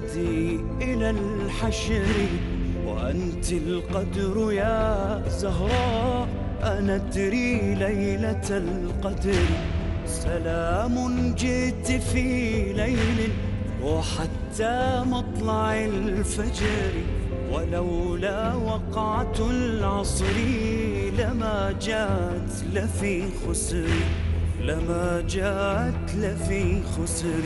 البدء إلى الحشر وأنت القدر يا زهراء. أندري ليلة القدر. سلام جئت في ليل وحتى مطلع الفجر. ولولا وقعة العصر لما جاءت لفي خسر. لما جاءت لفي خسر.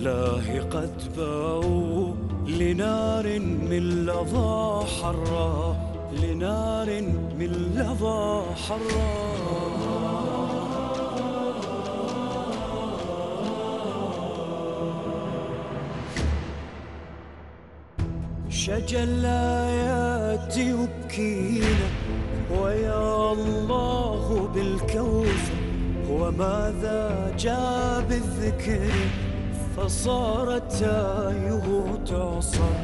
الله قد باعوا لنار من لظى حرا لنار من لظى حرا. شجى الآيات يبكينا ويا الله بالكوثر وماذا جاء بالذكر فصارت تايه تعصر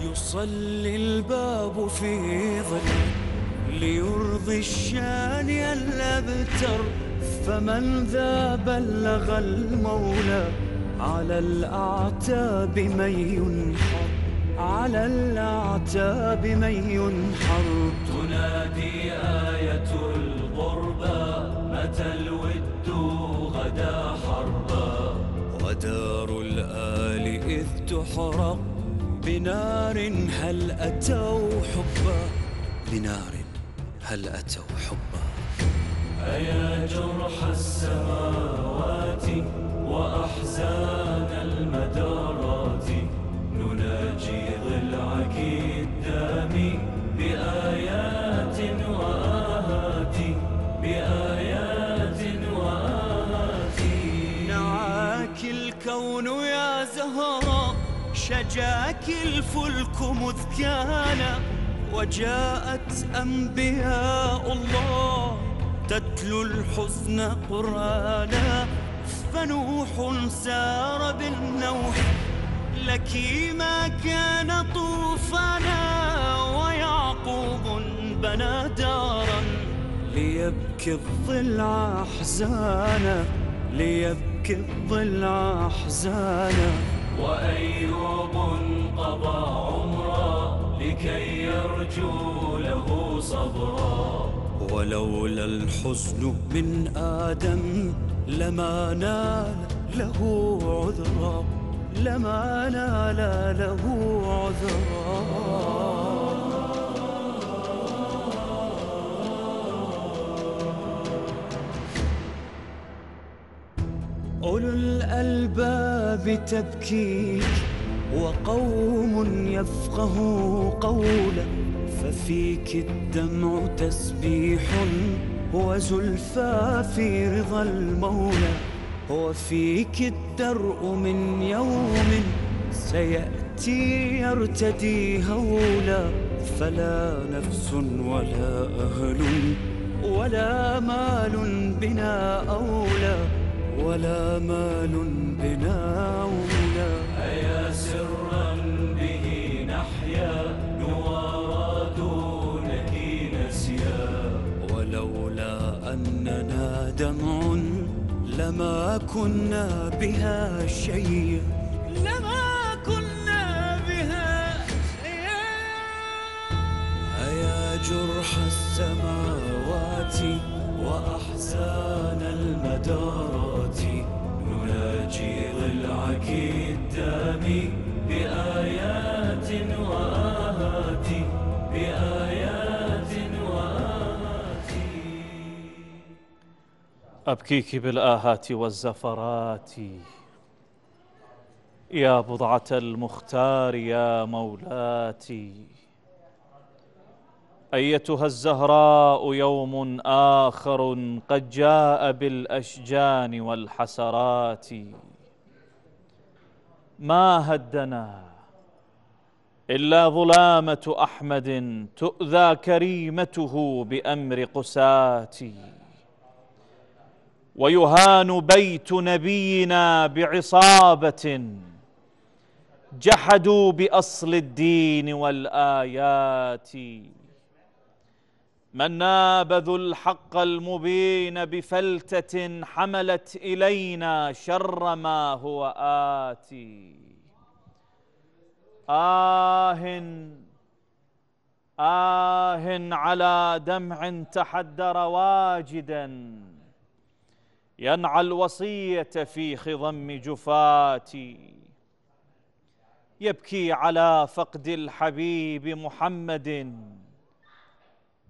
يصلي الباب في ظل ليرضي الشاني الأبتر فمن ذا بلغ المولى على الأعتاب من ينحر. على الأعتاب من ينحر. تنادي آية الغربى متى الود تحرق بنار هل أتوا حبا؟ بنار هل أتوا حبا؟ أيا جرح السماوات وأحزان المدارات شجاك الفلك مذ كان وجاءت أنبياء الله تتلو الحزن قرآنا فنوح سار بالنوح لك ما كان طوفانا ويعقوب بنى دارا ليبكي الضلع أحزانا ليبكي الضلع أحزانا. وأيوب قضى عمرا لكي يرجو له صبرا. ولولا الحزن من آدم لما نال له عذرا لما نال له عذرا. أولو الألباب تبكيك وقوم يفقه قولا ففيك الدمع تسبيح وزلفى في رضا المولى وفيك الدرء من يوم سيأتي يرتدي هولا فلا نفس ولا أهل ولا مال بنا أولى ولا مال بنا أولى أيا سرا به نحيا نوارى دونك نسيا. ولولا أننا دمع لما كنا بها شيء لما كنا بها شيء أيا جرح السماوات وأحزان المدارات. نناجي ضلعك الدامي بآيات وآهات. بآيات وآهات. أبكيك بالآهات والزفرات. يا بضعة المختار يا مولاتي. أيتها الزهراء يوم آخر قد جاء بالأشجان والحسرات. ما هدنا إلا ظلامة أحمد تؤذى كريمته بأمر قساتي ويهان بيت نبينا بعصابة جحدوا بأصل الدين والآيات. من نابذوا الحق المبين بفلتة حملت إلينا شر ما هو آتي. آه آه على دمع تحدر واجدا. ينعى الوصية في خضم جفاتي. يبكي على فقد الحبيب محمد.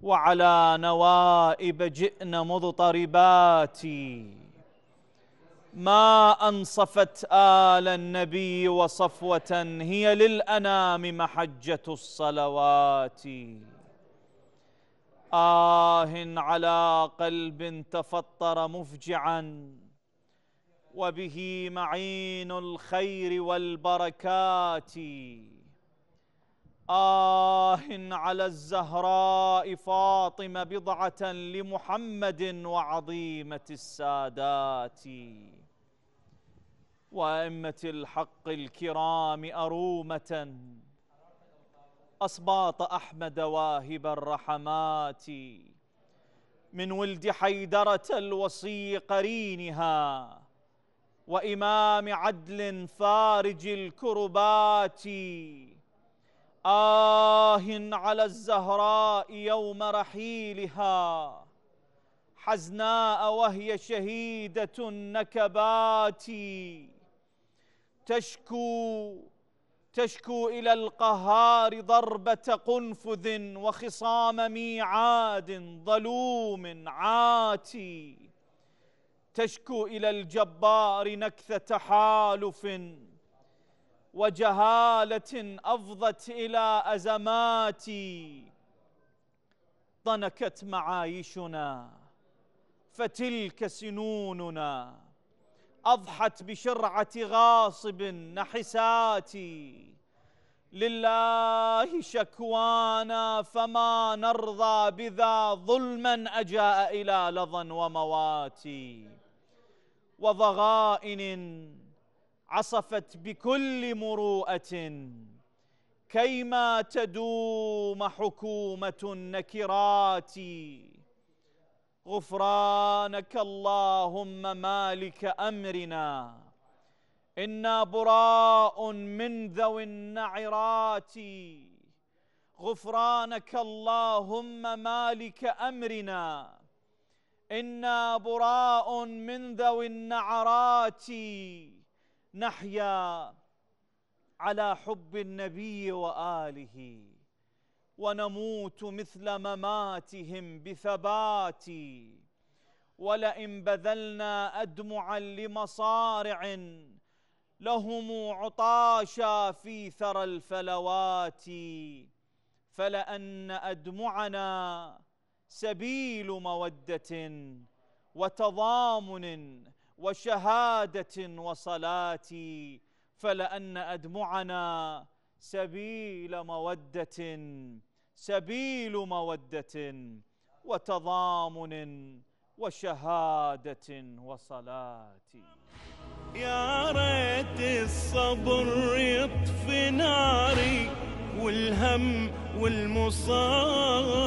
وعلى نوائب جئن مضطربات ما أنصفت آل النبي وصفوة هي للأنام محجة الصلوات. آه على قلب تفطر مفجعا وبه معين الخير والبركات. آه على الزهراء فاطمة بضعة لمحمد وعظيمة السادات. وأئمة الحق الكرام أرومة. أصباط أحمد واهب الرحمات. من ولد حيدرة الوصي قرينها. وإمام عدل فارج الكربات. آه على الزهراء يوم رحيلها. حزناء وهي شهيدة النكبات تشكو تشكو إلى القهار ضربة قنفذ وخصام ميعاد ظلوم عاتي. تشكو إلى الجبار نكث تحالف وجهالة أفضت إلى أزمات ضنكت معايشنا فتلك سنوننا. أضحت بشرعة غاصب نحسات لله شكوانا فما نرضى بذا ظلما أجاء إلى لظى ومواتي. وضغائن عصفت بكل مروءة. كيما تدوم حكومة النكرات. غفرانك اللهم مالك أمرنا. إنا براء من ذوي النعرات. غفرانك اللهم مالك أمرنا. إنا براء من ذوي النعرات. نحيا على حب النبي وآله ونموت مثل مماتهم بثبات ولئن بذلنا أدمعا لمصارع لهم عطاشا في ثرى الفلوات فلأن أدمعنا سبيل مودة وتضامن وشهادة وصلاة فلأن أدمعنا سبيل مودة سبيل مودة وتضامن وشهادة وصلاة يا ريت الصبر يطفي ناري والهم والمصاب.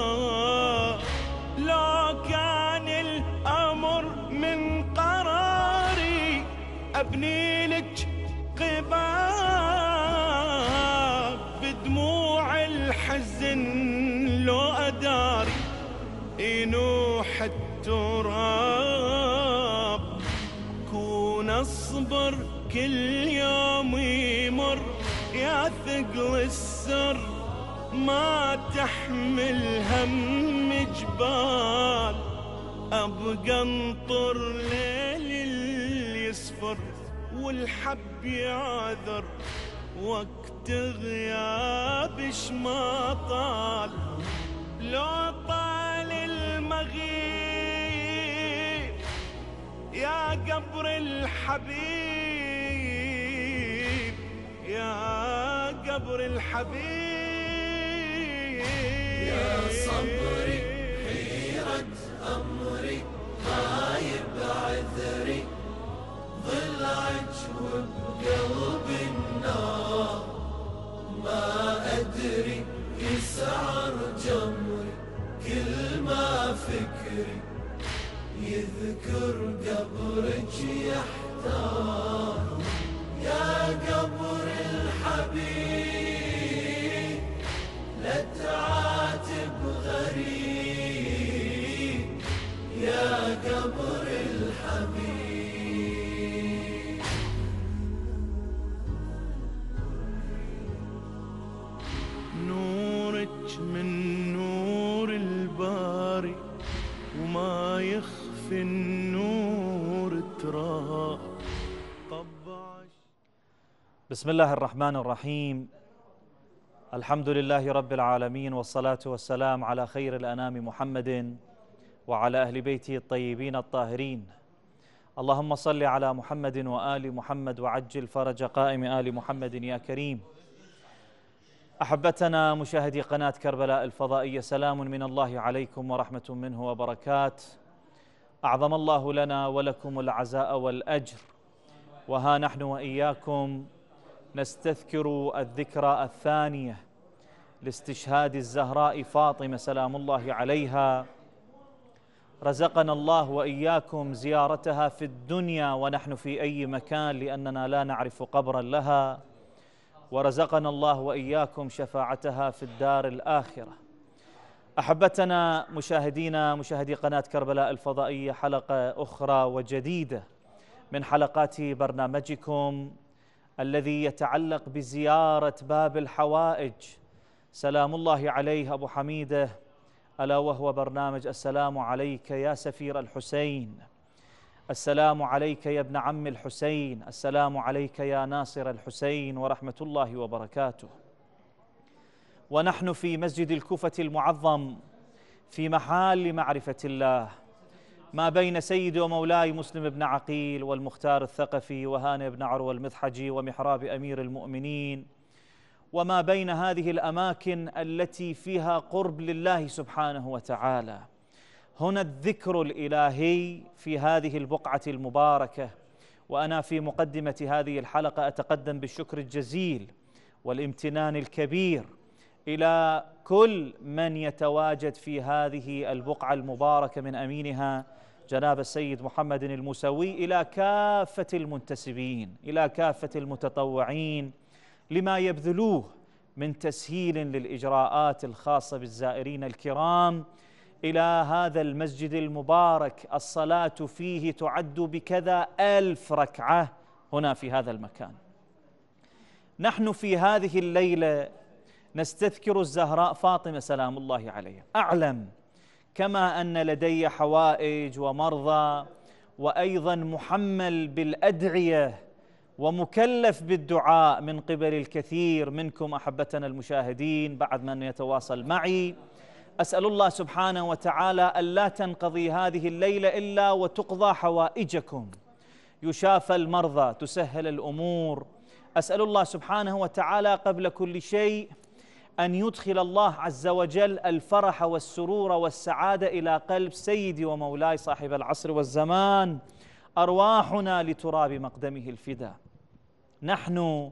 أبني لك قباب بدموع الحزن لو أداري ينوح التراب. كون أصبر كل يوم يمر يا ثقل السر ما تحمل هم جبال أبقى انطر يصفر والحب يعذر وقت غيابش ما طال. لو طال المغيب يا قبر الحبيب يا قبر الحبيب. يا صبري حيرة أمري غايب عذري. ضلعك وبقلب النار ما أدري يسعر جمري كل ما فكري يذكر قبرك يحتار يا قبر الحبيب لا بسم الله الرحمن الرحيم. الحمد لله رب العالمين والصلاة والسلام على خير الأنام محمد وعلى أهل بيته الطيبين الطاهرين. اللهم صل على محمد وآل محمد وعجل فرج قائم آل محمد يا كريم. أحبتنا مشاهدي قناة كربلاء الفضائية سلام من الله عليكم ورحمة منه وبركات. أعظم الله لنا ولكم العزاء والأجر وها نحن وإياكم نستذكر الذكرى الثانية لاستشهاد الزهراء فاطمة سلام الله عليها. رزقنا الله وإياكم زيارتها في الدنيا ونحن في أي مكان لأننا لا نعرف قبرا لها. ورزقنا الله وإياكم شفاعتها في الدار الآخرة. أحبتنا مشاهدينا مشاهدي قناة كربلاء الفضائية حلقة أخرى وجديدة من حلقات برنامجكم. الذي يتعلق بزيارة باب الحوائج. سلام الله عليه أبو حميدة ألا وهو برنامج السلام عليك يا سفير الحسين. السلام عليك يا ابن عم الحسين. السلام عليك يا ناصر الحسين ورحمة الله وبركاته. ونحن في مسجد الكوفة المعظم في محال معرفة الله. ما بين سيدي ومولاي مسلم بن عقيل والمختار الثقفي وهانئ بن عروة المذحجي ومحراب أمير المؤمنين وما بين هذه الأماكن التي فيها قرب لله سبحانه وتعالى. هنا الذكر الإلهي في هذه البقعة المباركة وأنا في مقدمة هذه الحلقة أتقدم بالشكر الجزيل والامتنان الكبير إلى كل من يتواجد في هذه البقعة المباركة من أمينها جناب السيد محمد الموسوي إلى كافة المنتسبين إلى كافة المتطوعين لما يبذلوه من تسهيل للإجراءات الخاصة بالزائرين الكرام إلى هذا المسجد المبارك. الصلاة فيه تعد بكذا ألف ركعة هنا في هذا المكان. نحن في هذه الليلة نستذكر الزهراء فاطمة سلام الله عليها. أعلم كما أن لدي حوائج ومرضى وأيضا محمل بالأدعية ومكلف بالدعاء من قبل الكثير منكم أحبتنا المشاهدين بعد من يتواصل معي. أسأل الله سبحانه وتعالى الا تنقضي هذه الليلة إلا وتقضى حوائجكم. يشافى المرضى تسهل الأمور. أسأل الله سبحانه وتعالى قبل كل شيء أن يدخل الله عز وجل الفرح والسرور والسعادة إلى قلب سيدي ومولاي صاحب العصر والزمان أرواحنا لتراب مقدمه الفداء. نحن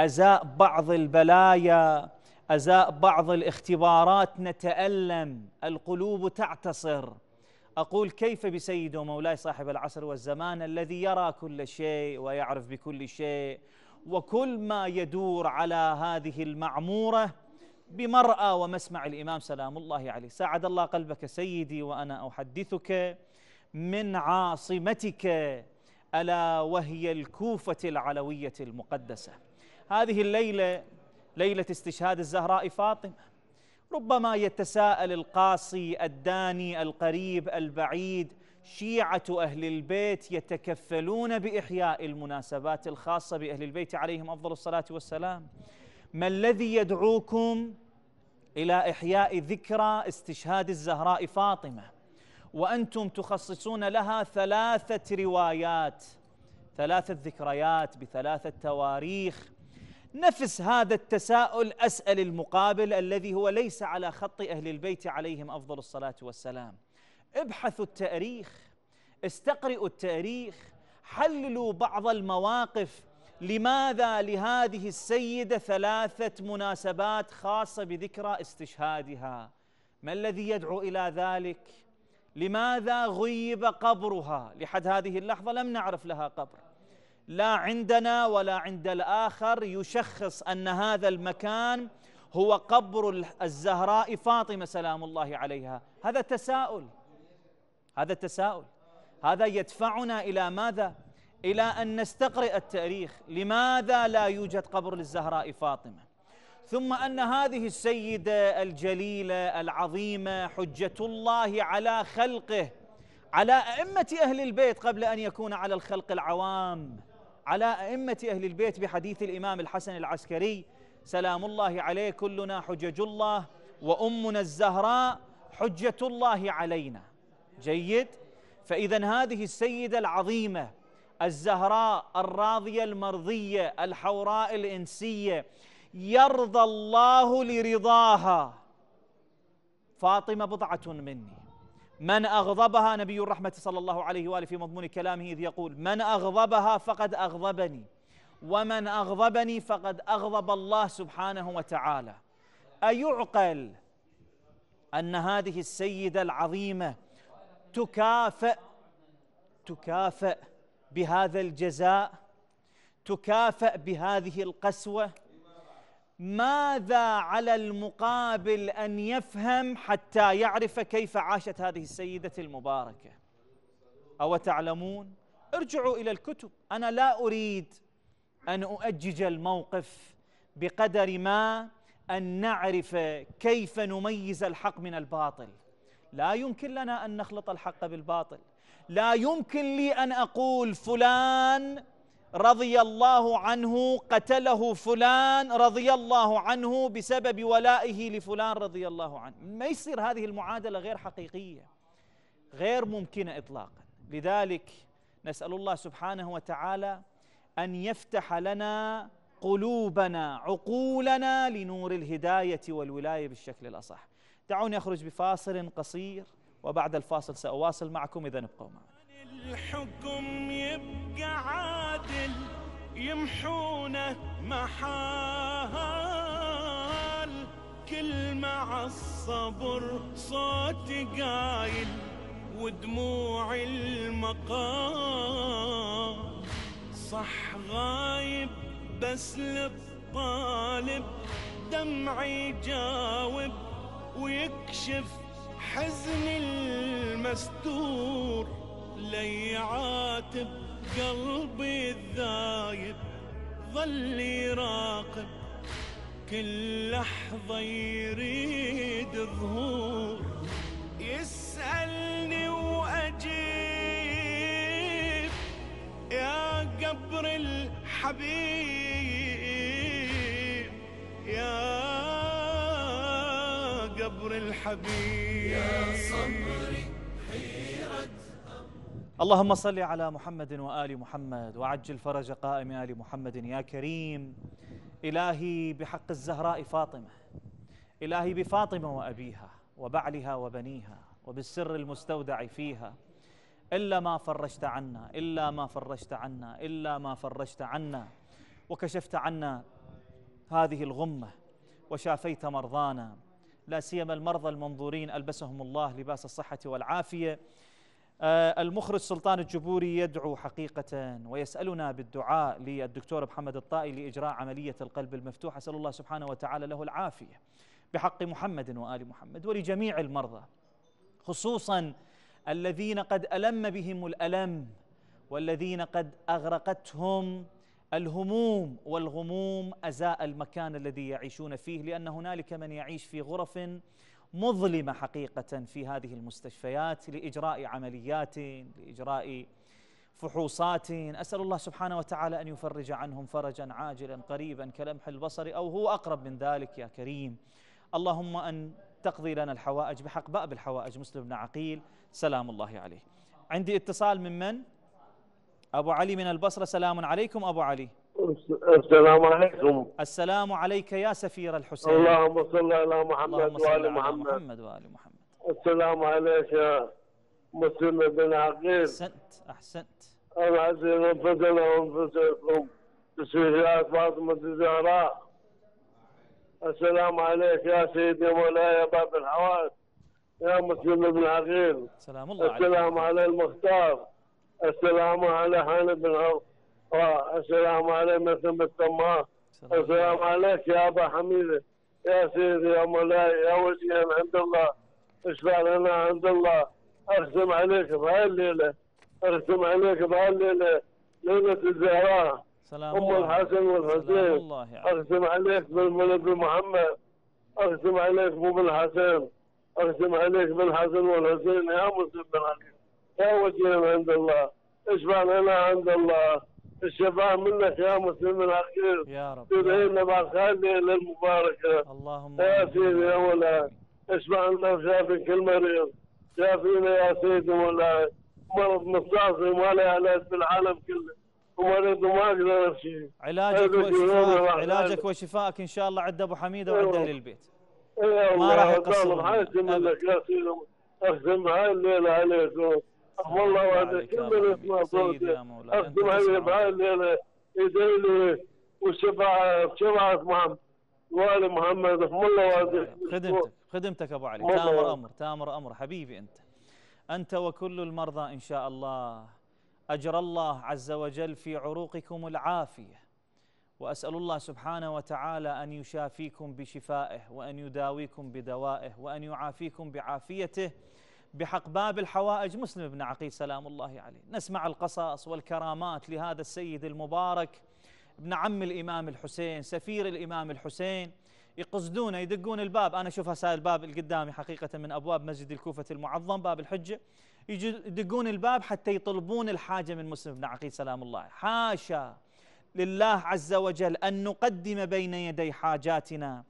أزاء بعض البلايا أزاء بعض الاختبارات نتألم القلوب تعتصر. أقول كيف بسيد ومولاي صاحب العصر والزمان الذي يرى كل شيء ويعرف بكل شيء وكل ما يدور على هذه المعمورة بمرأى ومسمع الإمام سلام الله عليه. ساعد الله قلبك سيدي وأنا أحدثك من عاصمتك ألا وهي الكوفة العلوية المقدسة. هذه الليلة ليلة استشهاد الزهراء فاطمة ربما يتساءل القاصي الداني القريب البعيد شيعة أهل البيت يتكفلون بإحياء المناسبات الخاصة بأهل البيت عليهم أفضل الصلاة والسلام. ما الذي يدعوكم إلى إحياء ذكرى استشهاد الزهراء فاطمة؟ وأنتم تخصصون لها ثلاثة روايات ثلاثة ذكريات بثلاثة تواريخ. نفس هذا التساؤل أسأل المقابل الذي هو ليس على خط أهل البيت عليهم أفضل الصلاة والسلام. ابحثوا التاريخ استقرئوا التاريخ حللوا بعض المواقف لماذا لهذه السيدة ثلاثة مناسبات خاصة بذكرى استشهادها؟ ما الذي يدعو إلى ذلك؟ لماذا غيب قبرها؟ لحد هذه اللحظة لم نعرف لها قبر. لا عندنا ولا عند الآخر يشخص أن هذا المكان هو قبر الزهراء فاطمة سلام الله عليها. هذا تساؤل. هذا تساؤل. هذا يدفعنا إلى ماذا؟ إلى أن نستقرئ التاريخ. لماذا لا يوجد قبر للزهراء فاطمة؟ ثم أن هذه السيدة الجليلة العظيمة حجة الله على خلقه على أئمة أهل البيت قبل أن يكون على الخلق العوام على أئمة أهل البيت بحديث الإمام الحسن العسكري سلام الله عليه كلنا حجج الله وأمنا الزهراء حجة الله علينا. جيد؟ فإذا هذه السيدة العظيمة الزهراء الراضية المرضية الحوراء الإنسية يرضى الله لرضاها. فاطمة بضعة مني. من أغضبها نبي الرحمة صلى الله عليه وآله في مضمون كلامه إذ يقول من أغضبها فقد أغضبني ومن أغضبني فقد أغضب الله سبحانه وتعالى. أيعقل أن هذه السيدة العظيمة تكافئ تكافئ بهذا الجزاء تكافئ بهذه القسوة ماذا على المقابل أن يفهم حتى يعرف كيف عاشت هذه السيدة المباركة؟ أو تعلمون؟ ارجعوا إلى الكتب. أنا لا أريد أن أؤجج الموقف بقدر ما أن نعرف كيف نميز الحق من الباطل. لا يمكن لنا أن نخلط الحق بالباطل. لا يمكن لي أن أقول فلان رضي الله عنه قتله فلان رضي الله عنه بسبب ولائه لفلان رضي الله عنه. ما يصير هذه المعادلة غير حقيقية غير ممكنة اطلاقا. لذلك نسأل الله سبحانه وتعالى أن يفتح لنا قلوبنا عقولنا لنور الهداية والولاية بالشكل الأصح. دعوني أخرج بفاصل قصير. وبعد الفاصل سأواصل معكم إذا ابقوا معنا. الحكم يبقى عادل يمحونه محال. كل مع الصبر صوت قايل ودموع المقام. صح غايب بس للطالب دمعي يجاوب ويكشف حزن المستور لي عاتب قلبي الذايب ظل يراقب كل لحظة يريد ظهور يسألني وأجيب يا قبر الحبيب. قبر الحبيب. يا صبري حيرة اللهم صل على محمد وآل محمد وعجل فرج قائم آل محمد. يا كريم إلهي بحق الزهراء فاطمة إلهي بفاطمة وأبيها وبعلها وبنيها وبالسر المستودع فيها. إلا ما فرجت عنا إلا ما فرجت عنا إلا ما فرجت عنا. وكشفت عنا هذه الغمة وشافيت مرضانا. لا سيما المرضى المنظورين ألبسهم الله لباس الصحة والعافية. آه، المخرج سلطان الجبوري يدعو حقيقة ويسألنا بالدعاء للدكتور محمد الطائي لإجراء عملية القلب المفتوح. أسأل الله سبحانه وتعالى له العافية. بحق محمد وآل محمد ولجميع المرضى خصوصا الذين قد ألم بهم الألم والذين قد أغرقتهم الهموم والغموم أزاء المكان الذي يعيشون فيه لأن هنالك من يعيش في غرف مظلمة حقيقة في هذه المستشفيات لإجراء عمليات لإجراء فحوصات. أسأل الله سبحانه وتعالى أن يفرج عنهم فرجا عاجلا قريبا كلمح البصر أو هو أقرب من ذلك يا كريم. اللهم أن تقضي لنا الحوائج بحق باب الحوائج مسلم بن عقيل. سلام الله عليه. عندي اتصال من من؟ أبو علي من البصرة سلام عليكم أبو علي. السلام عليكم. السلام عليك يا سفير الحسين. اللهم صل على محمد اللهم وآل محمد. محمد وآل محمد. السلام عليك يا مسلم بن عقيل. أحسنت أحسنت. أنا عزيز أنفسنا وأنفسكم بسجلات فاطمة الزهراء. السلام عليك يا سيدي مولاي يا باب الحوائج. يا مسلم بن عقيل. سلام الله السلام عليك على المختار. السلام على هاني بن عوف السلام على مسلم سلام السلام عليك يا أبا حميده يا سيدي يا مولاي يا وجيها عند الله. اشفع لنا عند الله. أرسم عليك بهاي الليلة. أرسم عليك بهاي الليلة. ليلة الزهراء. سلام أم الله. الحسن والحسين. أرسم عليك بالملك محمد. أرسم عليك مو بالحسن أرسم عليك بالحسن والحسين يا مسلم بن وجيها عند الله اشفع لنا عند الله. الشفاعة منك يا مسلم العقيل يا رب. تدعي يا رب. لنا بعد هذه الليلة المباركة اللهم يا. سيدي يا مولاي اشفع لنا وشافي كل مريض شافينا يا سيدي مولاي. مرض مستعصي ما له علاج بالعالم كله. ومريض وما أقدر أمشي. علاجك الرحمن. علاجك وشفاءك إن شاء الله عند أبو حميده وعند أهل البيت. ما راح يقصرون اختم هاي الليلة عليكم والله وهذا كل تسمع. بهاي الليلة يدعي لي وشفاعة بشفاعة محمد والي محمد اسم الله وهذا خدمتك خدمتك أبو علي. تامر أمر تامر أمر حبيبي أنت. أنت وكل المرضى إن شاء الله. اجرى الله عز وجل في عروقكم العافية. وأسأل الله سبحانه وتعالى أن يشافيكم بشفائه وأن يداويكم بدوائه وأن يعافيكم بعافيته. بحق باب الحوائج. مسلم بن عقيل سلام الله عليه. نسمع القصص والكرامات لهذا السيد المبارك ابن عم الإمام الحسين سفير الإمام الحسين. يقصدونه يدقون الباب. أنا أشوف هسه الباب اللي قدامي حقيقة من أبواب مسجد الكوفة المعظم باب الحجة. يجي يدقون الباب حتى يطلبون الحاجة من مسلم بن عقيل سلام الله حاشا لله عز وجل أن نقدم بين يدي حاجاتنا.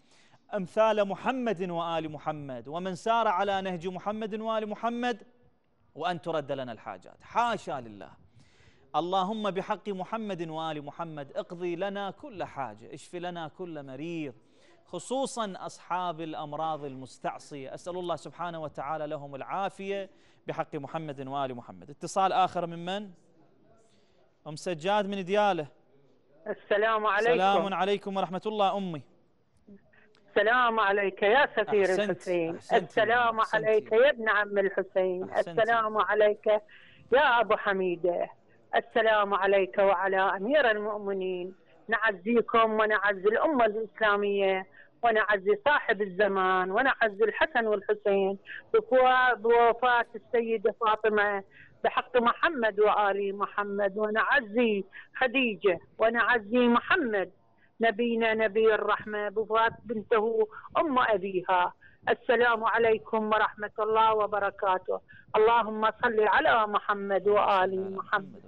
أمثال محمد وآل محمد ومن سار على نهج محمد وآل محمد وأن ترد لنا الحاجات. حاشا لله. اللهم بحق محمد وآل محمد اقضي لنا كل حاجة اشف لنا كل مريض خصوصا أصحاب الأمراض المستعصية. أسأل الله سبحانه وتعالى لهم العافية بحق محمد وآل محمد. اتصال آخر من من؟ أم سجاد من ديالة. السلام عليكم. سلام عليكم ورحمة الله أمي. السلام عليك يا سفير أحسنت، الحسين أحسنت السلام أحسنت. عليك يا ابن عم الحسين أحسنت. السلام عليك يا أبو حميدة السلام عليك وعلى أمير المؤمنين نعزيكم ونعزي الأمة الإسلامية ونعزي صاحب الزمان ونعزي الحسن والحسين بوفاة السيدة فاطمة بحق محمد وآل محمد ونعزي خديجة ونعزي محمد نبينا نبي الرحمة بوفاة بنته أم أبيها. السلام عليكم ورحمة الله وبركاته. اللهم صل على محمد وآل محمد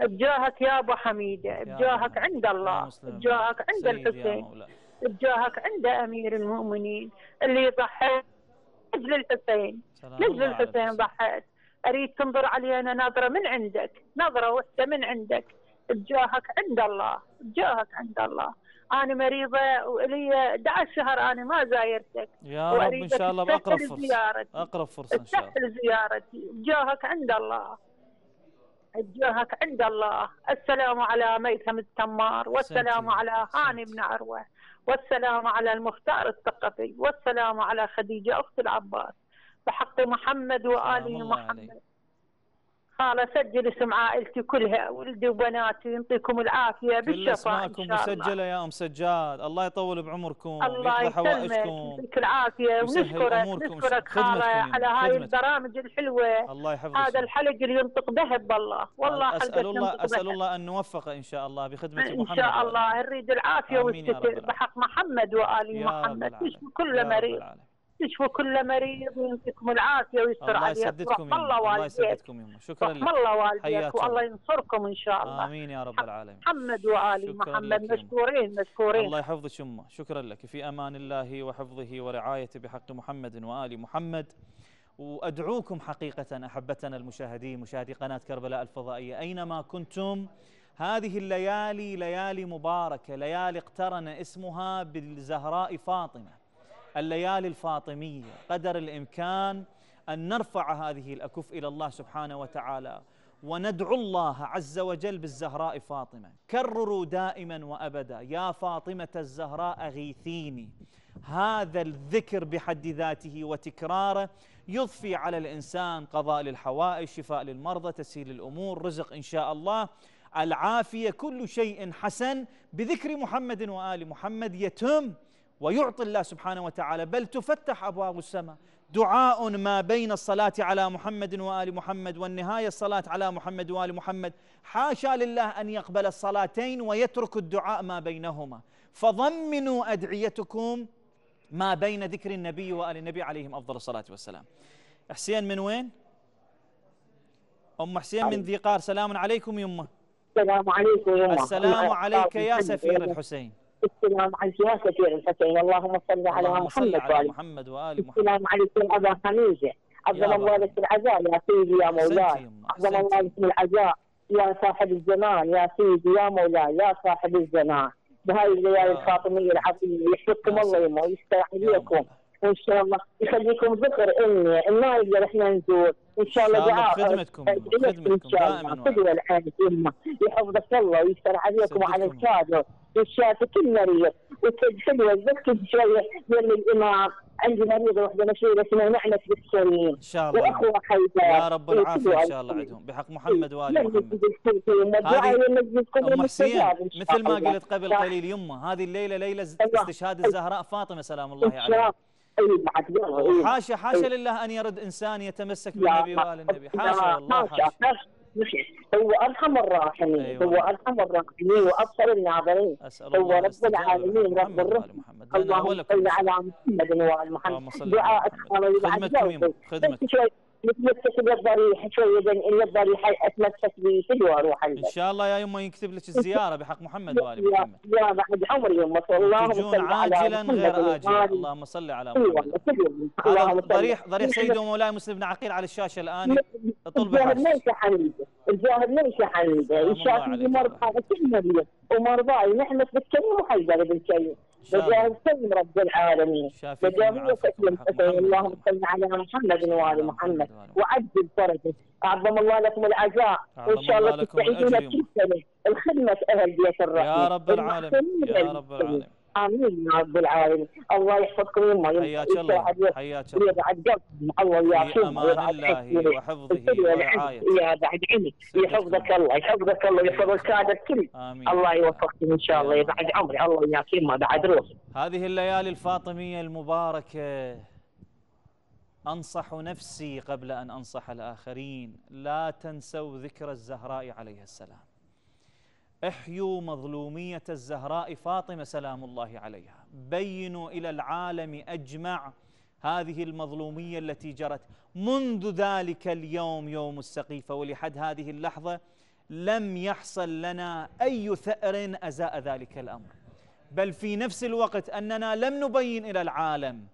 بجاهك يا أبو حميدة بجاهك. عند الله. بجاهك عند الحسين. بجاهك عند أمير المؤمنين. اللي ضحيت نجل الحسين. نجل على الحسين ضحيت أريد تنظر علينا نظرة من عندك. نظرة واحدة من عندك. بجاهك عند الله. بجاهك عند الله. أنا مريضة وإلي 11 شهر أنا ما زايرتك. يا رب إن شاء الله بأقرب فرصة. زيارتي. أقرب فرصة إن شاء الله. تسهل زيارتي. بجاهك عند الله. بجاهك عند الله. السلام على ميثم التمار. والسلام على هاني. بن عروة. والسلام على المختار الثقفي. والسلام على خديجة أخت العباس. بحق محمد الله محمد. عليك. خالة سجل اسم عائلتي كلها ولدي وبناتي يعطيكم العافية كل بالشفاء اسماءكم إن شاء الله مسجلة يا أم سجاد الله يطول بعمركم الله يسلمك حوائجكم يعطيك العافية ويسهل ونشكرك. نشكرك يا على هاي. البرامج الحلوة الله يحفظك هذا الحلق اللي ينطق ذهب بالله والله أسأل الله أسأل. الله أن نوفقه إن شاء الله بخدمة إن محمد شاء وآله. الله نريد العافية والستر. بحق محمد وآل محمد كل مريض. تشفوا كل مريض ويعطيكم العافية ويستر الله عليك. يسددكم ورحم الله يمه الله والديك. يسددكم يمه شكرا لك. الله والديك. والله الله. ينصركم إن شاء الله. آمين يا رب العالمين. محمد شكراً محمد يا. مشكورين مشكورين. الله يحفظك يمه شكرا لك. في أمان الله وحفظه ورعايته بحق محمد وآل محمد. وأدعوكم حقيقة أحبتنا المشاهدين مشاهدي قناة كربلاء الفضائية. أينما كنتم هذه الليالي ليالي مباركة ليالي اقترن اسمها بالزهراء فاطمة. الليالي الفاطمية. قدر الإمكان أن نرفع هذه الأكف إلى الله سبحانه وتعالى وندعو الله عز وجل بالزهراء فاطمة. كرروا دائما وأبدا. يا فاطمة الزهراء أغيثيني. هذا الذكر بحد ذاته وتكراره يضفي على الإنسان قضاء للحوائج شفاء للمرضى تسهيل الأمور رزق إن شاء الله. العافية كل شيء حسن بذكر محمد وآل محمد يتم ويعطي الله سبحانه وتعالى بل تفتح أبواب السماء. دعاء ما بين الصلاة على محمد وآل محمد والنهاية الصلاة على محمد وآل محمد. حاشا لله أن يقبل الصلاتين ويترك الدعاء ما بينهما. فضمنوا أدعيتكم ما بين ذكر النبي وآل النبي عليهم أفضل الصلاة والسلام. حسين من وين؟ أم حسين من ذي قار. سلام عليكم يمه السلام عليكم يا السلام عليك يا سفير الحسين. السلام عليك يا سفير الحسين اللهم صل على محمد على وآل محمد وآل محمد. السلام عليكم أبا حميدة عظم الله. لك العزاء. يا سيدي يا مولاي. عظم. الله لك العزاء. يا صاحب الزمان. يا سيدي يا مولاي. يا صاحب الزمان. بهاي الليالي يا الفاطمية العظيمة. يحفظكم الله. يما ويستر عليكم. وان شاء الله. يخليكم ذكر اني ما نقدر إحنا نزور إن شاء الله دعاء. إن شاء دائماً قدوه العين يحفظك الله. ويستر عليكم وعلى. الكادر ويشافي كل مريض وتدخلوا تذكر شوية من الإمام. عندي مريضة واحدة مشهورة اسمها نعمه بالسرين إن شاء الله. يما. واخوه حيدر. يا رب العافية إن شاء الله عندهم. بحق محمد وآل محمد. هذه أم حسين مثل ما قلت قبل قليل يمه هذه الليلة ليلة ز- أيوة. استشهاد الزهراء فاطمة سلام الله عليها. اي بعد يلا، إي. حاشا حاشا لله أن يرد إنسان يتمسك بالنبي وآل النبي. حاشا والله حاشا. حاشا. هو أرحم الراحمين. أيوة. هو أرحم الراحمين وأبصر الناظرين. هو رب العالمين رب لنا اللهم صل على محمد اللهم محمد دعاء محمد. الله خدمتكم بالضريح شوي إن الضريح اتمسك به في وأروح إن شاء الله يا يمه يكتب لك الزيارة بحق محمد وآل محمد. يا بعد عمري يما صلى الله تجون وسلم على عاجلا غير وآل اللهم صل على محمد. اللهم صل. ضريح ضريح سيدي ومولاي مسلم بن عقيل على الشاشة الآن اطلب الجاهد حميده الجاهد ليس حميده الشافعي مرضى كل مريض. ومرضاي نحن بالكريم وحيدر بالكريم. وجاهد سلم رب العالمين. ويعافيكم وسلم. اللهم صل على محمد وآل محمد وعجل فرجه أعظم الله لكم العزاء. وإن شاء الله تستعيدون كل سنة الخدمة أهل بيت الرحمة. يا رب العالمين. يا رب العالمين. آمين يا رب العالمين. الله يحفظكم يما حياك الله. حياك الله. يبعد قلبي الله في يعافيكم أمان الله وحفظه ورعايته يا بعد عينك. يحفظك الله. يحفظك الله. يحفظ الكادر الكل آمين. الله يوفقكم إن شاء الله. يبعد عمري. الله وياك يما بعد روح. هذه الليالي الفاطمية المباركة. أنصح نفسي قبل أن أنصح الآخرين. لا تنسوا ذكر الزهراء عليها السلام. احيوا مظلومية الزهراء فاطمة سلام الله عليها. بينوا إلى العالم أجمع هذه المظلومية التي جرت. منذ ذلك اليوم يوم السقيفة ولحد هذه اللحظة لم يحصل لنا أي ثأر أزاء ذلك الأمر. بل في نفس الوقت أننا لم نبين إلى العالم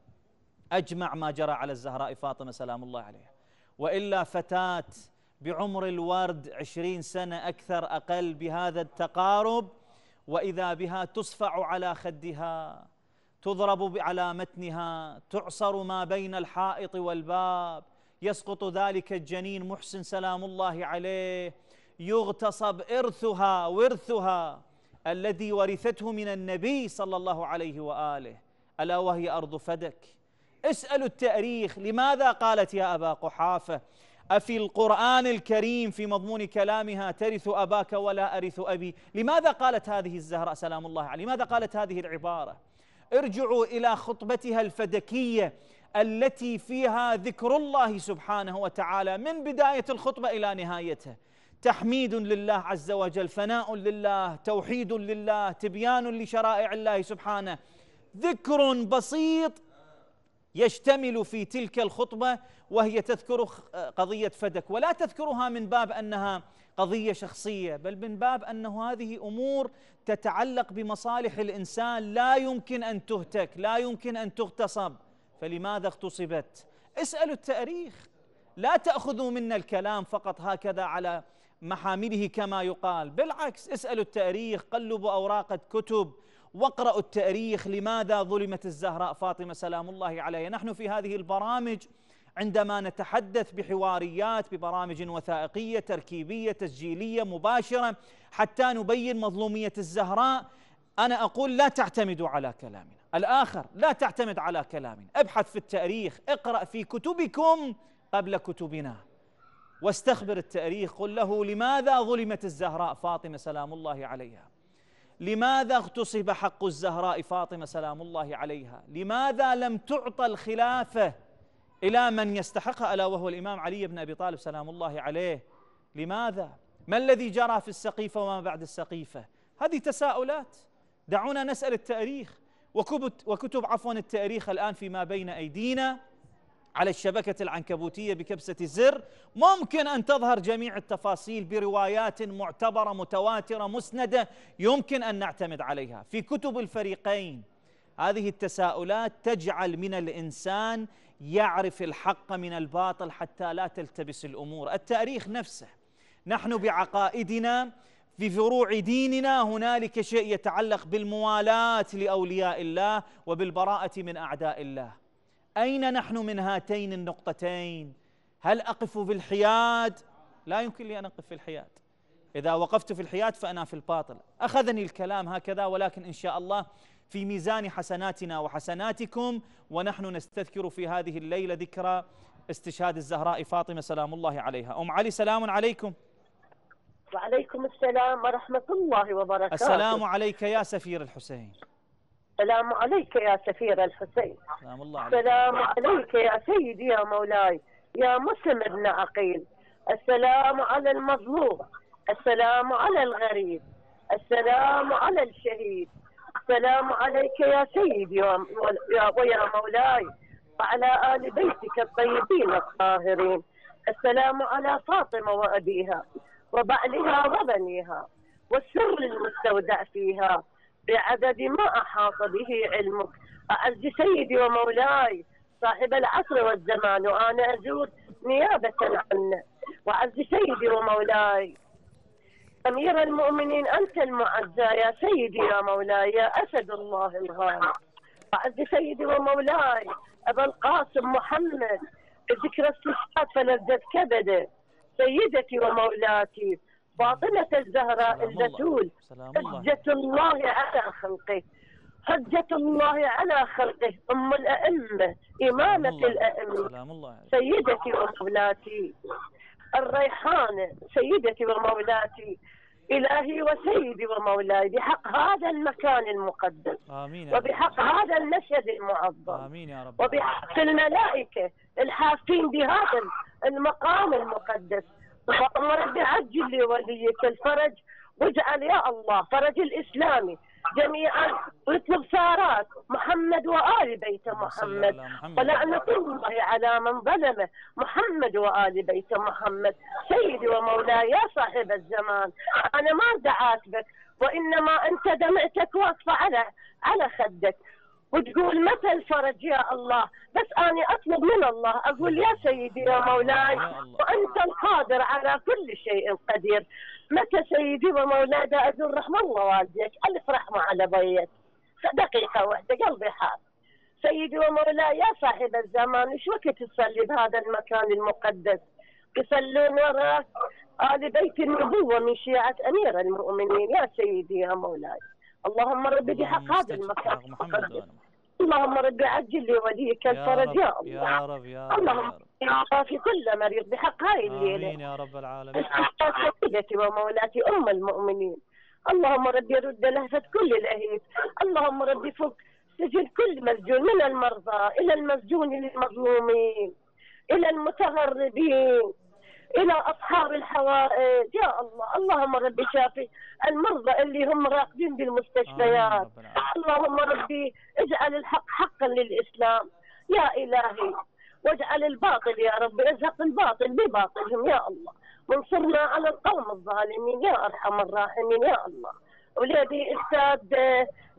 أجمع ما جرى على الزهراء فاطمة سلام الله عليها. وإلا فتاة بعمر الورد عشرين سنة أكثر أقل بهذا التقارب وإذا بها تصفع على خدها تضرب على متنها تعصر ما بين الحائط والباب يسقط ذلك الجنين محسن سلام الله عليه يغتصب إرثها ورثها الذي ورثته من النبي صلى الله عليه وآله. ألا وهي أرض فدك؟ اسألوا التأريخ لماذا قالت يا أبا قحافة؟ أفي القرآن الكريم في مضمون كلامها ترث أباك ولا أرث أبي؟ لماذا قالت هذه الزهراء سلام الله عليه لماذا قالت هذه العبارة؟ ارجعوا إلى خطبتها الفدكية التي فيها ذكر الله سبحانه وتعالى من بداية الخطبة إلى نهايتها. تحميد لله عز وجل ثناء لله توحيد لله تبيان لشرائع الله سبحانه. ذكر بسيط يشتمل في تلك الخطبة وهي تذكر قضية فدك. ولا تذكرها من باب أنها قضية شخصية بل من باب أنه هذه أمور تتعلق بمصالح الإنسان. لا يمكن أن تهتك لا يمكن أن تغتصب. فلماذا اغتصبت؟ اسألوا التأريخ. لا تأخذوا منا الكلام فقط هكذا على محامله كما يقال. بالعكس اسألوا التأريخ قلبوا أوراق الكتب. واقرأوا التاريخ لماذا ظلمت الزهراء فاطمة سلام الله عليها. نحن في هذه البرامج عندما نتحدث بحواريات ببرامج وثائقية تركيبية تسجيلية مباشرة حتى نبين مظلومية الزهراء أنا أقول لا تعتمدوا على كلامنا. الآخر لا تعتمد على كلامنا. ابحث في التاريخ اقرأ في كتبكم قبل كتبنا. واستخبر التاريخ قل له لماذا ظلمت الزهراء فاطمة سلام الله عليها. لماذا اغتصب حق الزهراء فاطمة سلام الله عليها؟ لماذا لم تعطى الخلافة إلى من يستحقها ألا وهو الإمام علي بن أبي طالب سلام الله عليه؟ لماذا؟ ما الذي جرى في السقيفة وما بعد السقيفة؟ هذه تساؤلات. دعونا نسأل التأريخ وكتب, وكتب عفوا التأريخ الآن فيما بين أيدينا. على الشبكة العنكبوتية بكبسة زر ممكن أن تظهر جميع التفاصيل بروايات معتبرة متواترة مسندة يمكن أن نعتمد عليها. في كتب الفريقين هذه التساؤلات تجعل من الإنسان يعرف الحق من الباطل حتى لا تلتبس الأمور. التاريخ نفسه نحن بعقائدنا في فروع ديننا هنالك شيء يتعلق بالموالاة لأولياء الله وبالبراءة من أعداء الله. أين نحن من هاتين النقطتين؟ هل أقف في الحياد؟ لا يمكن لي أن أقف في الحياد. إذا وقفت في الحياد فأنا في الباطل. أخذني الكلام هكذا ولكن إن شاء الله في ميزان حسناتنا وحسناتكم ونحن نستذكر في هذه الليلة ذكرى استشهاد الزهراء فاطمة سلام الله عليها. أم علي سلام عليكم. وعليكم السلام ورحمة الله وبركاته. السلام عليك يا سفير الحسين. السلام عليك يا سفير الحسين. سلام الله عليك. السلام عليك يا سيدي يا مولاي يا مسلم ابن عقيل. السلام على المظلوم السلام على الغريب السلام على الشهيد. السلام عليك يا سيدي ويا مولاي. وعلى آل بيتك الطيبين الطاهرين. السلام على فاطمة وأبيها وبعلها وبنيها والسر المستودع فيها. بعدد ما أحاط به علمك. أعز سيدي ومولاي صاحب العصر والزمان وأنا أزور نيابة عنه وعز سيدي ومولاي. أمير المؤمنين أنت المعزى. يا سيدي يا مولاي يا أسد الله الغالب وعز سيدي ومولاي أبا القاسم محمد ذكرى استشهاد فلذت كبده سيدتي ومولاتي فاطمة الزهراء البتول حجة الله على خلقه حجة الله على خلقه أم الأئمة إمامة الأئمة سيدتي ومولاتي الريحانة سيدتي ومولاتي إلهي وسيدي ومولاي بحق هذا المكان المقدس آمين وبحق هذا المشهد المعظم آمين يا رب. وبحق الملائكة الحافين بهذا المقام المقدس. اللهم رب عجل لوليك الفرج. واجعل يا الله فرج الإسلامي جميعا واطلب سارات محمد وآل بيت محمد. ولعنة الله على من ظلمه. محمد وآل بيت محمد. سيدي ومولاي يا صاحب الزمان. أنا ما دعات بك وإنما أنت دمعتك واقفة على على خدك. وتقول متى الفرج يا الله؟ بس أنا أطلب من الله أقول يا سيدي يا مولاي وأنت القادر على كل شيء قدير. متى سيدي ومولاي أقول رحم الله والديك ألف رحمة على بيت دقيقة واحدة قلبي حار. سيدي ومولاي يا صاحب الزمان إيش وقت تصلي بهذا المكان المقدس؟ يصلون وراك آل بيت النبوة من شيعة أمير المؤمنين. يا سيدي يا مولاي. اللهم ربي بحق هذا المكان اللهم ربي عجل لي وليك الفرج يا الله يا رب يا رب. اللهم في كل مريض بحق هاي الليلة. آمين يا رب العالمين. سيدتي ومولاتي أم المؤمنين. اللهم ربي رد لهفة كل الأهيف اللهم ربي فك سجن كل مسجون من المرضى إلى المسجون للمظلومين إلى المتغربين. إلى أصحاب الحوائج. يا الله. اللهم ربي شافي المرضى اللي هم راقدين بالمستشفيات. اللهم ربي اجعل الحق حقا للإسلام. يا إلهي واجعل الباطل يا رب ازهق الباطل بباطلهم. يا الله. وانصرنا على القوم الظالمين. يا أرحم الراحمين. يا الله. ولادي أستاذ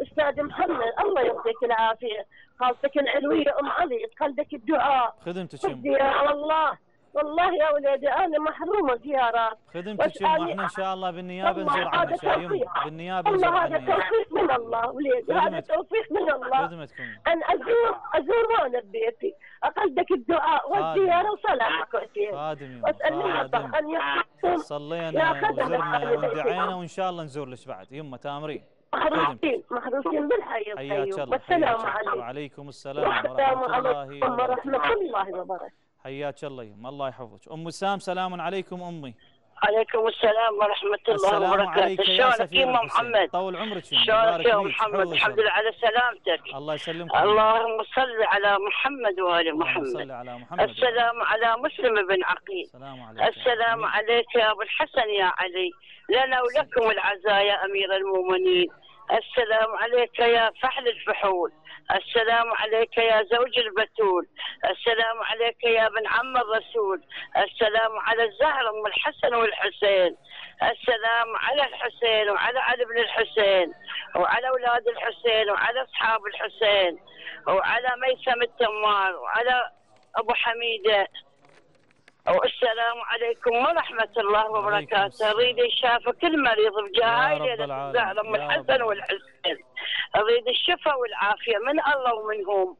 أستاذ محمد الله يعطيك العافية. خالتك العلوية أم علي تقلدك الدعاء. خدمتك يا يا الله. والله يا ولادي أنا محرومة زيارات. خدمتك يما إحنا إن شاء الله بالنيابة نزور عنك يما توفيق. بالنيابة نزور والله هذا توفيق من الله ولادي هذا. توفيق من الله. خدمتكم. أن أزور أزور وأنا ببيتي. أقلدك الدعاء والزيارة وصلاتك وأتين خادم يما وأسأل الله أن يحفظكم صلينا وزرنا. وندعينا وإن شاء الله نزور لك بعد. يما تامرين. محروسين محروسين بالحي حياك القيوم الله والسلام. عليكم. وعليكم السلام ورحمة الله وبركاته. حياك الله. يما الله يحفظك. أم وسام سلام عليكم أمي. عليكم السلام ورحمة الله السلام وبركاته. يا شلونك؟ الحسين. محمد؟ طول عمرك يما شلونك يا. محمد؟ الحمد. لله على سلامتك. الله يسلمكم اللهم صل على محمد وآل محمد. صل على محمد. السلام على مسلم بن عقيل. السلام عليك السلام عليك يا أبو الحسن يا علي. لنا ولكم العزايا أمير المؤمنين. السلام عليك يا فحل الفحول. السلام عليك يا زوج البتول. السلام عليك يا ابن عم الرسول. السلام على الزهر أم الحسن والحسين. السلام على الحسين وعلى علي بن الحسين وعلى أولاد الحسين وعلى أصحاب الحسين وعلى ميسم التمار وعلى أبو حميدة والسلام عليكم ورحمة الله وبركاته. أريد يشافى كل مريض بجاه يا هاي رب ليلة العالمين. الزهر أم الحسن والحسين أريد الشفاء والعافية من الله ومنهم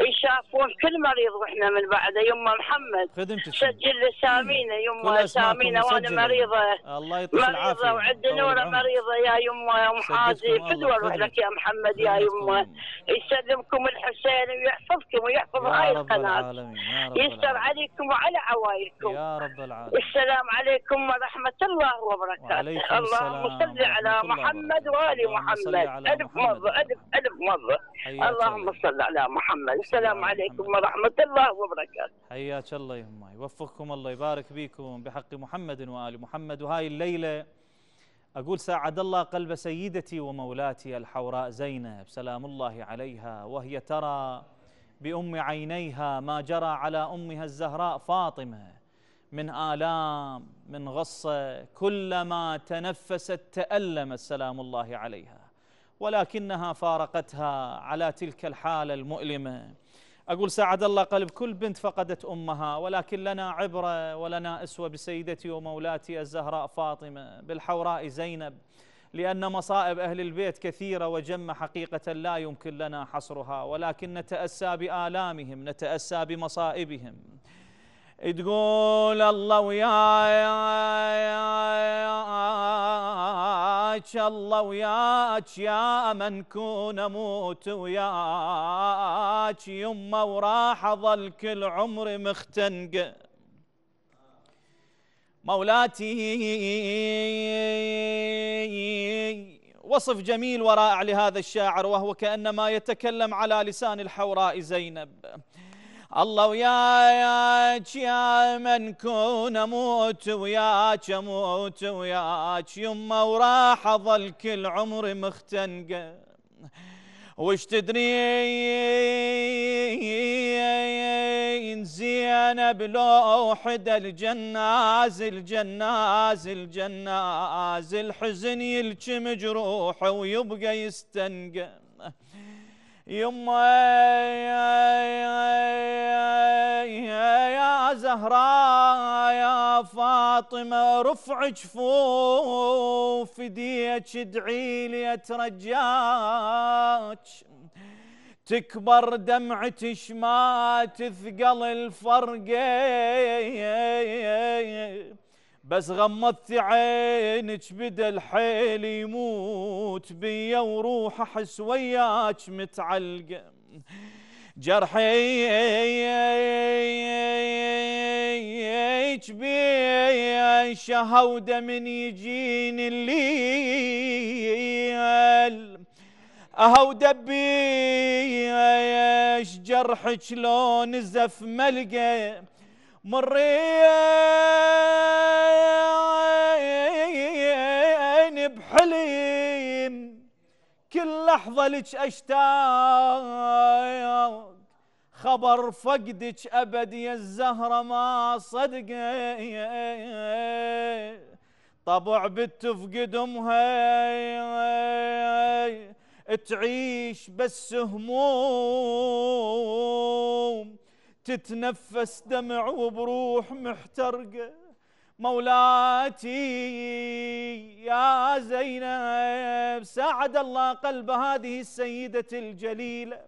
يشافون كل مريض وإحنا من بعده يما محمد. خدمتك سجل لسامينا كل يما سامينا وأنا. مريضة. الله يعطيك العافية. طول نورة بعمرك. مريضة. يا يما يا ام حازي. فدوى خدمت. لك يا محمد يا يما. يسلمكم الحسين ويحفظكم ويحفظ هاي رب يستر. عليكم وعلى عوائلكم. يا رب العالمين. والسلام عليكم ورحمة الله وبركاته. اللهم صل على محمد صل محمد. مرة ألف ألف مرة. حياك اللهم الله صل على محمد. السلام على عليكم. ورحمة الله وبركاته. حياك الله يما يوفقكم الله يبارك بيكم بحق محمد وآل محمد. وهاي الليلة أقول ساعد الله قلب سيدتي ومولاتي الحوراء زينب. سلام الله عليها. وهي ترى بأم عينيها ما جرى على أمها الزهراء فاطمة. من آلام من غصة كلما تنفست تألمت. سلام الله عليها. ولكنها فارقتها على تلك الحالة المؤلمة. أقول ساعد الله قلب كل بنت فقدت أمها ولكن لنا عبرة ولنا أسوة بسيدتي ومولاتي الزهراء فاطمة بالحوراء زينب لأن مصائب أهل البيت كثيرة وجمة حقيقة لا يمكن لنا حصرها ولكن نتأسى بآلامهم نتأسى بمصائبهم. تقول الله وياك الله وياك يا من كون أموت وياك. يمه وراح اظل كل عمري مختنقه مولاتي وصف جميل ورائع لهذا الشاعر وهو كأنما يتكلم على لسان الحوراء زينب. الله وياك يا من كون أموت وياك أموت وياك. يمه وراح أظل كل عمري مختنقة. وش تدرين زينب لو حدا الجناز الجناز الجناز الحزن يلكم جروحه ويبقى يستنقى. يما يا زهراء يا فاطمة رفع جفوف ديك ادعي لي اترجاك تكبر دمعتش ما تثقل الفرقة بس غمضت عينك بدا الحيل يموت بيا وروح أحس وياك متعلقه جرحيك بيا شهودة من يجيني الليل. اهو دبيش جرحك لو نزف ملقى. مرين بحلم كل لحظة لك أشتاق. خبر فقدك أبد يا الزهرة ما صدق طبع بتفقد أمها تعيش بس هموم. تتنفس دمع وبروح محترقة مولاتي يا زينب ساعد الله قلب هذه السيدة الجليلة.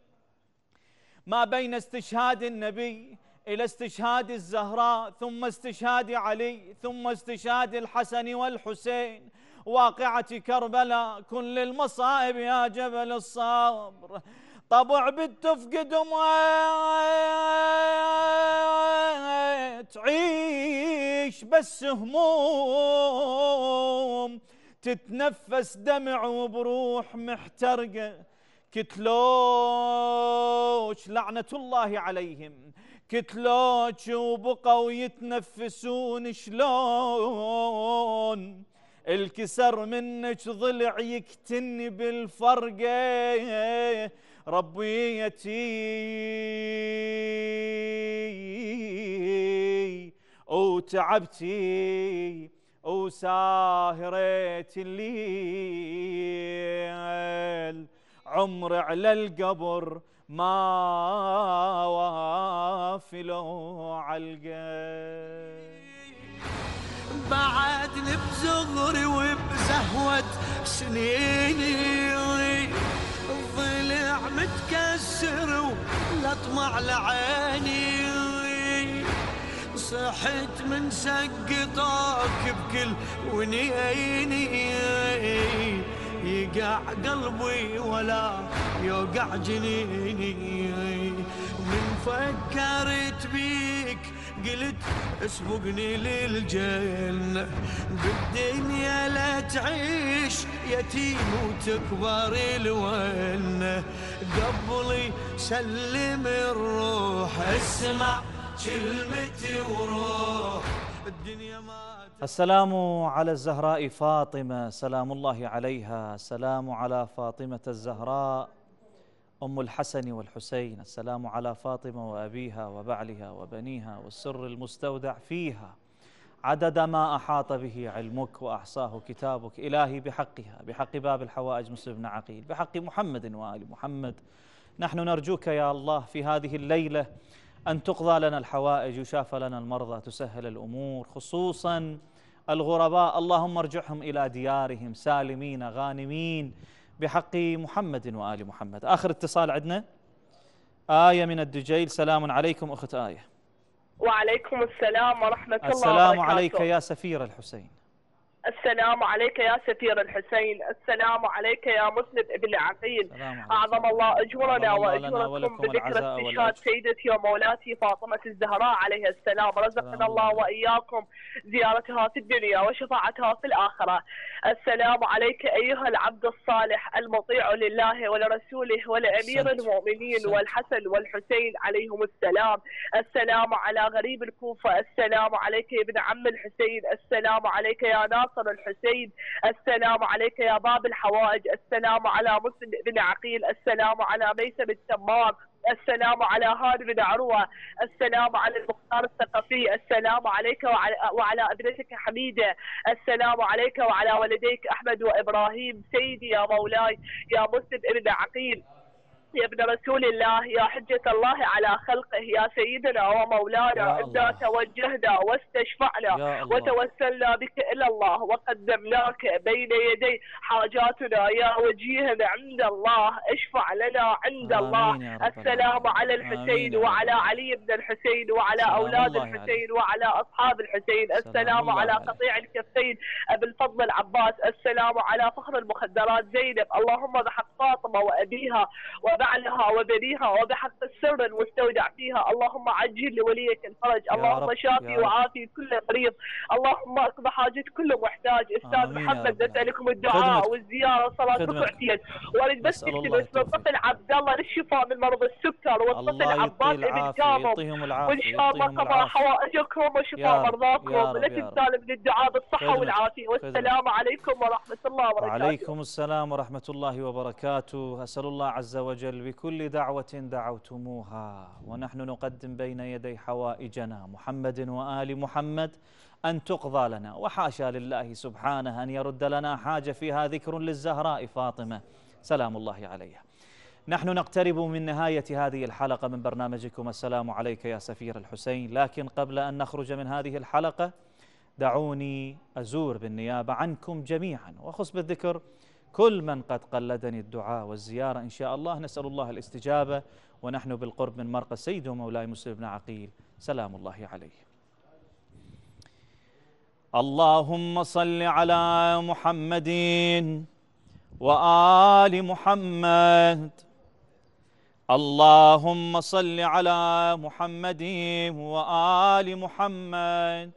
ما بين استشهاد النبي إلى استشهاد الزهراء ثم استشهاد علي ثم استشهاد الحسن والحسين. واقعة كربلاء كل المصائب يا جبل الصبر. طبع بالتفقد ما تعيش بس هموم. تتنفس دمع وبروح محترقة. كتلوش لعنة الله عليهم. كتلوش وبقوا يتنفسون شلون؟ الكسر منك ضلع يكتني بالفرقة. ربيتي وتعبتي وساهرت الليل. عمر على القبر ما وافلوا علقة. بعدني بزغري وبزهوة سنيني. ضلع متكسر والاطمع لعيني. صحت من سقطك بكل ونيني. يقع قلبي ولا يوقع جنيني. من فكرت بيك قلت اسبقني للجنة بالدنيا لا تعيش يتيم وتكبر الونة قبلي سلم الروح اسمع كلمتي وروح. الدنيا ما السلام على الزهراء فاطمة سلام الله عليها. السلام على فاطمة الزهراء. أم الحسن والحسين السلام على فاطمة وأبيها وبعلها وبنيها والسر المستودع فيها. عدد ما أحاط به علمك وأحصاه كتابك. إلهي بحقها بحق باب الحوائج مسلم بن عقيل بحق محمد وآل محمد. نحن نرجوك يا الله في هذه الليلة أن تقضى لنا الحوائج يشافى لنا المرضى تسهل الأمور خصوصا الغرباء. اللهم ارجعهم إلى ديارهم سالمين غانمين. بحق محمد وآل محمد. آخر اتصال عندنا. آية من الدجيل. سلام عليكم أخت آية. وعليكم السلام ورحمة الله السلام وبركاته. عليك يا سفير الحسين. السلام عليك يا سفير الحسين السلام عليك يا مسلم ابن عقيل. أعظم الله أجورنا وأجوركم بذكر استشهاد. سيدتي ومولاتي فاطمة الزهراء عليها السلام رزقنا الله. وإياكم زيارتها في الدنيا وشفاعتها في الآخرة السلام عليك أيها العبد الصالح المطيع لله ولرسوله ولأمير. المؤمنين. والحسن والحسين عليهم السلام السلام على غريب الكوفة السلام عليك يا ابن عم الحسين السلام عليك يا ناصر الحسين. السلام عليك يا باب الحوائج. السلام على مسلم بن عقيل. السلام على ميسم التمام. السلام على هاني بن عروة. السلام على المختار الثقفي. السلام عليك وعلى, وعلى أبنتك حميدة. السلام عليك وعلى ولديك أحمد وإبراهيم. سيدي يا مولاي يا مسلم ابن عقيل. يا ابن رسول الله يا حجة الله على خلقه يا سيدنا ومولانا إنا الله. توجهنا واستشفعنا. وتوسلنا بك إلى الله وقدمناك بين يدي حاجاتنا يا وجيهنا عند الله اشفع لنا عند الله السلام. على الحسين وعلى. علي بن الحسين وعلى أولاد الحسين وعلى أصحاب الحسين سلام السلام على. قطيع الكفين أبي الفضل العباس السلام على فخر المخدرات زينب اللهم بحق فاطمة وأبيها وبعلها وبنيها وبحق السر المستودع فيها. اللهم عجل لوليك الفرج. اللهم شافي. وعافي كل مريض. اللهم اقض حاجة كل محتاج. أستاذ محمد. نسألكم الدعاء. والزيارة صلاتكم خدمتك. اعتياد واريد بس تكتب اسم. الطفل عبد الله للشفاء من مرض السكر. والطفل عباس ابن كامل وإن شاء الله قضاء حوائجكم وشفاء مرضاكم. لا. تنسال من الدعاء بالصحة والعافية. والسلام عليكم ورحمة الله وبركاته. وعليكم السلام ورحمة الله وبركاته. أسأل الله عز وجل بكل دعوة دعوتموها. ونحن نقدم بين يدي حوائجنا محمد وآل محمد أن تقضى لنا. وحاشا لله سبحانه أن يرد لنا حاجة فيها ذكر للزهراء فاطمة. سلام الله عليها. نحن نقترب من نهاية هذه الحلقة من برنامجكم. السلام عليك يا سفير الحسين. لكن قبل أن نخرج من هذه الحلقة دعوني أزور بالنيابة عنكم جميعا. وخص بالذكر كل من قد قلدني الدعاء والزيارة. إن شاء الله نسأل الله الاستجابة ونحن بالقرب من مرقى سيد ومولاي مسلم بن عقيل. سلام الله عليه. اللهم صل على محمد وآل محمد. اللهم صل على محمد وآل محمد.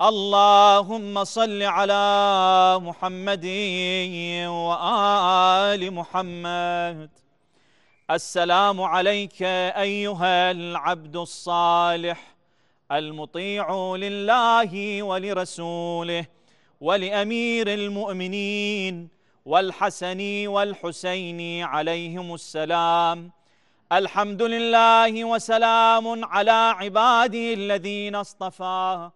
اللهم صل على محمد وآل محمد. السلام عليك أيها العبد الصالح المطيع لله ولرسوله ولأمير المؤمنين والحسن والحسين عليهم السلام. الحمد لله وسلام على عباده الذين اصطفى.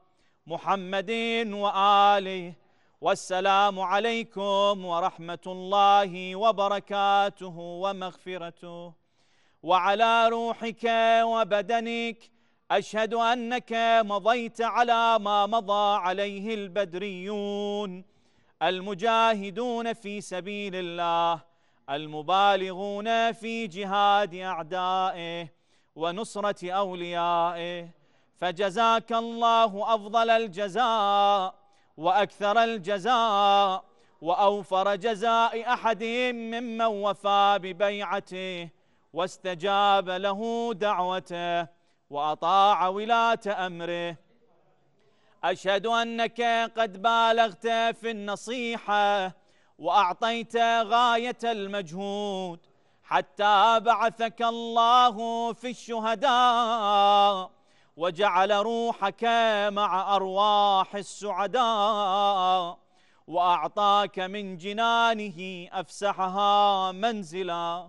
محمد وآله والسلام عليكم ورحمة الله وبركاته ومغفرته. وعلى روحك وبدنك أشهد أنك مضيت على ما مضى عليه البدريون. المجاهدون في سبيل الله المبالغون في جهاد أعدائه ونصرة أوليائه. فجزاك الله أفضل الجزاء وأكثر الجزاء وأوفر جزاء أحد ممن وفى ببيعته واستجاب له دعوته وأطاع ولاة أمره. أشهد أنك قد بالغت في النصيحة وأعطيت غاية المجهود حتى بعثك الله في الشهداء. وجعل روحك مع أرواح السعداء وأعطاك من جنانه أفسحها منزلا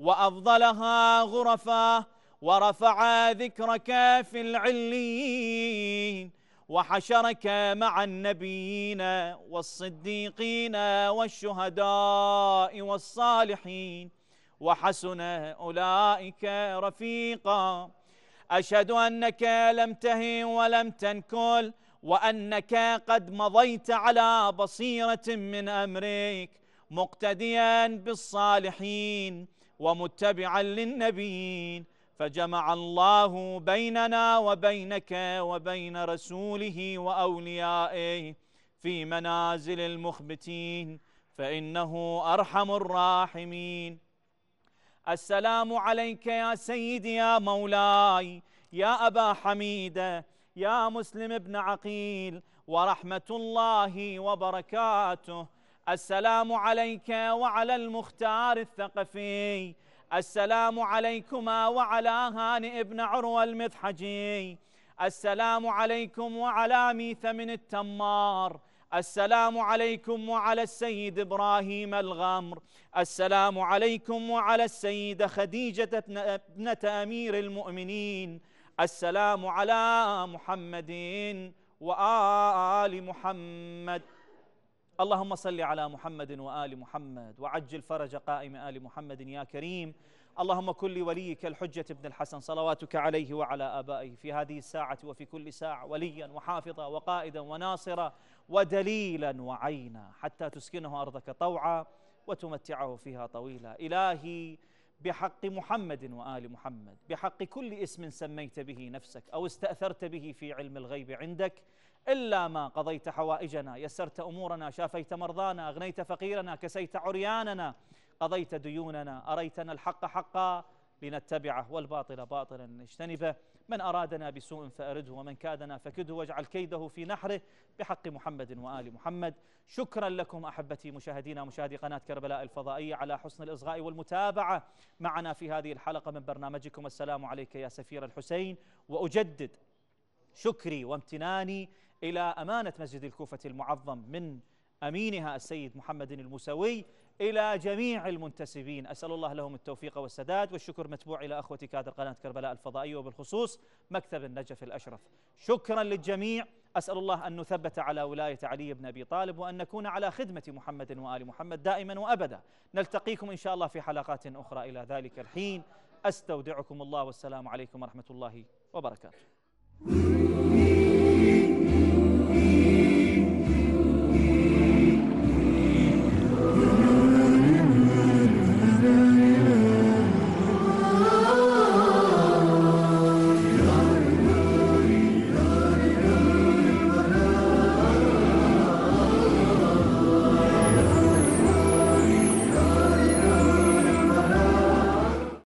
وأفضلها غرفا ورفع ذكرك في العليين وحشرك مع النبيين والصديقين والشهداء والصالحين وحسن أولئك رفيقا أشهد أنك لم تهن ولم تنكل وأنك قد مضيت على بصيرة من أمرك مقتديا بالصالحين ومتبعا للنبيين. فجمع الله بيننا وبينك وبين رسوله وأوليائه في منازل المخبتين فإنه أرحم الراحمين. السلام عليك يا سيدي يا مولاي يا أبا حميده يا مسلم بن عقيل ورحمة الله وبركاته. السلام عليك وعلى المختار الثقفي. السلام عليكما وعلى هانئ ابن عروة المذحجي. السلام عليكم وعلى ميثم التمار. السلام عليكم وعلى السيد إبراهيم الغمر السلام عليكم وعلى السيدة خديجة ابنة أمير المؤمنين. السلام على محمد وآل محمد. اللهم صل على محمد وآل محمد وعجل فرج قائم آل محمد يا كريم. اللهم كن لوليك الحجة ابن الحسن صلواتك عليه وعلى آبائه في هذه الساعة وفي كل ساعة وليا وحافظا وقائدا وناصرا. ودليلا وعينا حتى تسكنه أرضك طوعا وتمتعه فيها طويلا. إلهي بحق محمد وآل محمد بحق كل اسم سميت به نفسك أو استأثرت به في علم الغيب عندك. إلا ما قضيت حوائجنا يسرت أمورنا شافيت مرضانا أغنيت فقيرنا كسيت عرياننا قضيت ديوننا أريتنا الحق حقا لنتبعه والباطل باطلا. نجتنبه من أرادنا بسوء فأرده ومن كادنا فكده واجعل كيده في نحره بحق محمد وآل محمد. شكرا لكم أحبتي مشاهدينا مشاهدي قناة كربلاء الفضائية على حسن الإصغاء والمتابعة معنا في هذه الحلقة من برنامجكم. السلام عليك يا سفير الحسين وأجدد شكري وامتناني إلى أمانة مسجد الكوفة المعظم من أمينها السيد محمد الموسوي. إلى جميع المنتسبين. أسأل الله لهم التوفيق والسداد والشكر متبوع إلى أخوتي كادر قناة كربلاء الفضائية وبالخصوص مكتب النجف الأشرف. شكرا للجميع. أسأل الله أن نثبت على ولاية علي بن أبي طالب وأن نكون على خدمة محمد وآل محمد دائما وأبدا. نلتقيكم إن شاء الله في حلقات أخرى. إلى ذلك الحين أستودعكم الله والسلام عليكم ورحمة الله وبركاته.